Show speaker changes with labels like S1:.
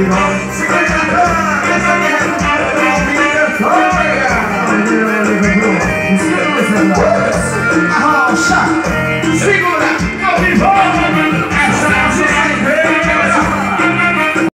S1: teve